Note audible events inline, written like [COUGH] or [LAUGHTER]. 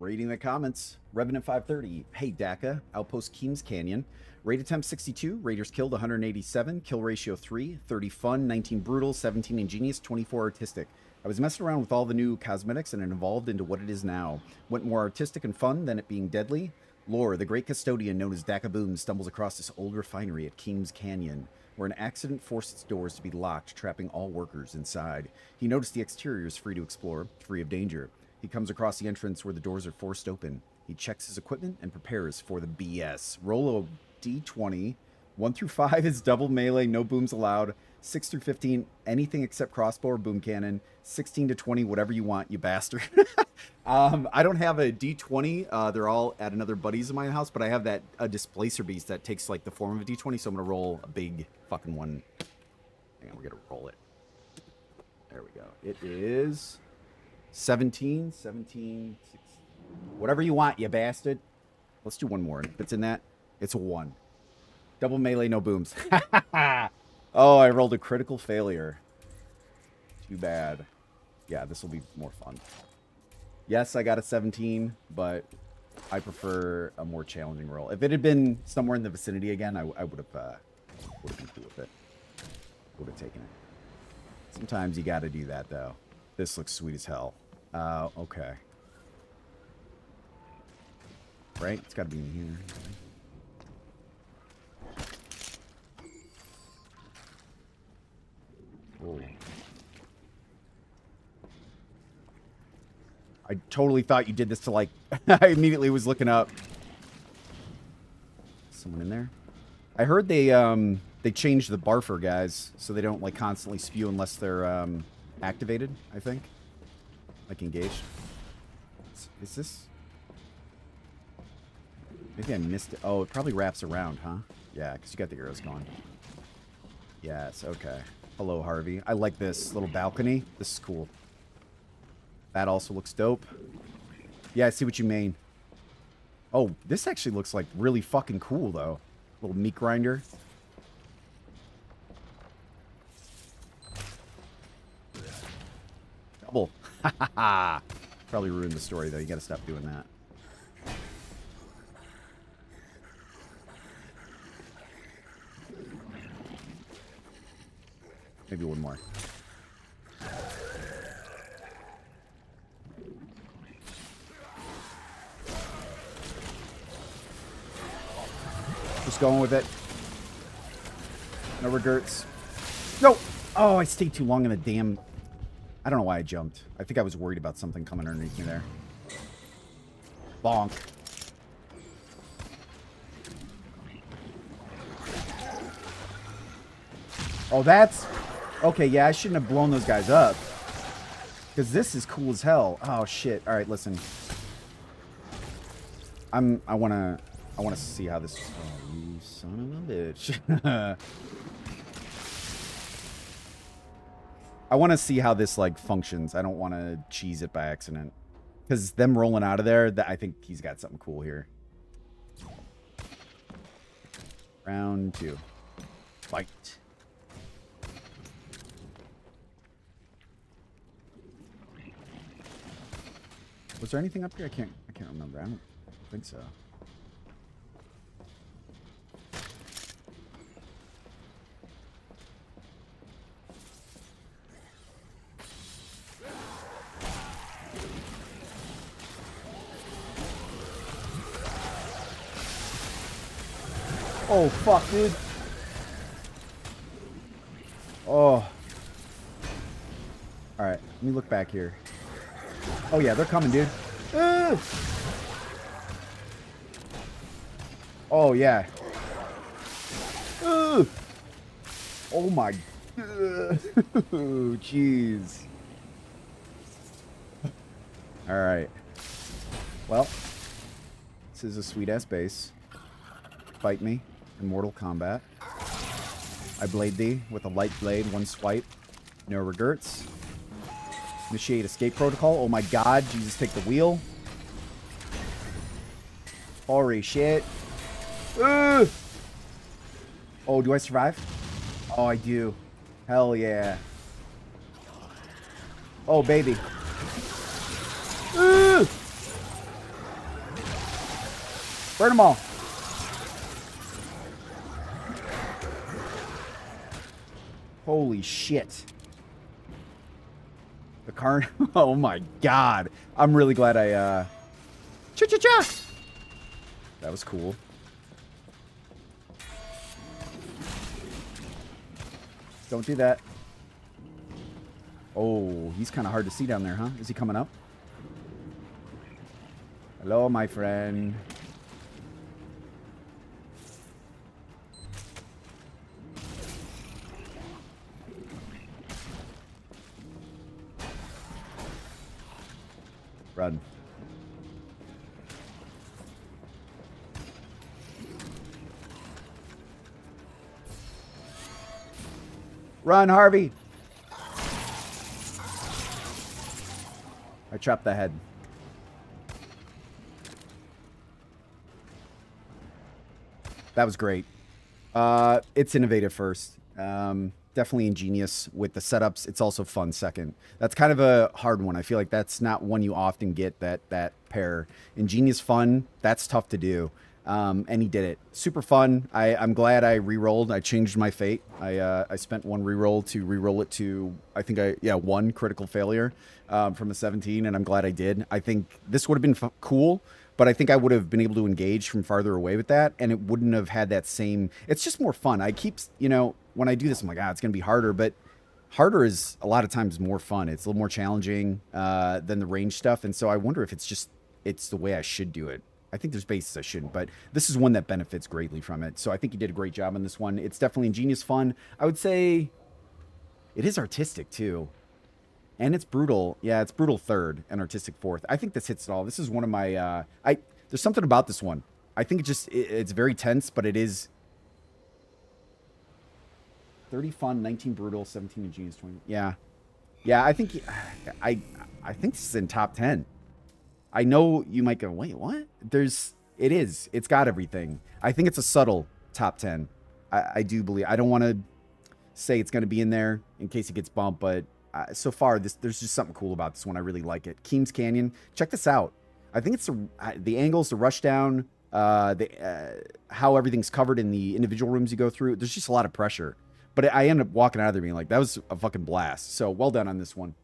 Reading the comments. Revenant 530. Hey, Dakka. Outpost Keams Canyon. Raid attempt 62. Raiders killed 187. Kill ratio 3. 30 fun. 19 brutal. 17 ingenious. 24 artistic. I was messing around with all the new cosmetics and it evolved into what it is now. Went more artistic and fun than it being deadly. Lore, the great custodian known as Dakka Boom, stumbles across this old refinery at Keams Canyon, where an accident forced its doors to be locked, trapping all workers inside. He noticed the exterior is free to explore, free of danger. He comes across the entrance where the doors are forced open. He checks his equipment and prepares for the BS. Roll a d20. 1 through 5 is double melee, no booms allowed. 6 through 15, anything except crossbow or boom cannon. 16 to 20, whatever you want, you bastard. [LAUGHS] um, I don't have a d20. Uh, they're all at another buddy's in my house, but I have that a displacer beast that takes like the form of a d20, so I'm going to roll a big fucking one. And we're going to roll it. There we go. It is 17, 17, 16, whatever you want, you bastard. Let's do one more. If it's in that, it's a one. Double melee, no booms. [LAUGHS] oh, I rolled a critical failure. Too bad. Yeah, this will be more fun. Yes, I got a 17, but I prefer a more challenging roll. If it had been somewhere in the vicinity again, I, I would have uh, would have been cool with it. Would have taken it. Sometimes you got to do that, though. This looks sweet as hell. Uh, okay. Right? It's got to be in here. Whoa. I totally thought you did this to like... [LAUGHS] I immediately was looking up. Someone in there? I heard they um they changed the barfer guys so they don't like constantly spew unless they're um activated, I think. Like engaged. Is, is this... Maybe I missed it. Oh, it probably wraps around, huh? Yeah, because you got the arrows going. Yes, okay. Hello, Harvey. I like this little balcony. This is cool. That also looks dope. Yeah, I see what you mean. Oh, this actually looks like really fucking cool, though. Little meat grinder. Double. [LAUGHS] Probably ruined the story, though. You gotta stop doing that. Maybe one more. Just going with it. No regrets. No! Oh, I stayed too long in the damn... I don't know why I jumped. I think I was worried about something coming underneath me there. Bonk. Oh, that's... Okay, yeah, I shouldn't have blown those guys up. Because this is cool as hell. Oh, shit. All right, listen. I'm... I want to... I want to see how this... Oh, you son of a bitch. [LAUGHS] I want to see how this, like, functions. I don't want to cheese it by accident. Because them rolling out of there, that I think he's got something cool here. Round two. Fight. Was there anything up here? I can't I can't remember. I don't think so. Oh fuck, dude. Oh. Alright, let me look back here. Oh yeah, they're coming, dude. Uh. Oh yeah. Uh. Oh my. [LAUGHS] Jeez. All right. Well, this is a sweet ass base. Fight me in Mortal Kombat. I blade thee with a light blade, one swipe, no regrets. Initiate escape protocol. Oh my god, Jesus, take the wheel. Holy shit. Ugh. Oh, do I survive? Oh, I do. Hell yeah. Oh, baby. Ugh. Burn them all. Holy shit. The car. [LAUGHS] Oh my god. I'm really glad I, uh. Cha cha cha! That was cool. Don't do that. Oh, he's kind of hard to see down there, huh? Is he coming up? Hello, my friend. Run. Run, Harvey. I chopped the head. That was great. Uh, it's innovative first. Um, definitely ingenious with the setups. It's also fun second. That's kind of a hard one. I feel like that's not one you often get that that pair. Ingenious fun, that's tough to do. Um, and he did it. Super fun. I, I'm glad I re-rolled. I changed my fate. I uh, I spent one re-roll to re-roll it to I think I yeah one critical failure um, from a 17, and I'm glad I did. I think this would have been f- cool, but I think I would have been able to engage from farther away with that, and it wouldn't have had that same. It's just more fun. I keep you know when I do this, I'm like ah, it's gonna be harder, but harder is a lot of times more fun. It's a little more challenging uh, than the range stuff, and so I wonder if it's just it's the way I should do it. I think there's bases I shouldn't, but this is one that benefits greatly from it. So I think you did a great job on this one. It's definitely ingenious fun. I would say it is artistic too. And it's brutal. Yeah, it's brutal third and artistic fourth. I think this hits it all. This is one of my uh I there's something about this one. I think it just it, it's very tense, but it is 30 fun, 19 brutal, 17 ingenious, 20. Yeah. Yeah, I think I I think this is in top 10. I know you might go, wait, what? There's, it is. It's got everything. I think it's a subtle top 10. I, I do believe. I don't want to say it's going to be in there in case it gets bumped, but uh, so far, this there's just something cool about this one. I really like it. Keams Canyon. Check this out. I think it's the, the angles, the rush down, uh, the, uh, how everything's covered in the individual rooms you go through. There's just a lot of pressure. But I end up walking out of there being like, that was a fucking blast. So well done on this one.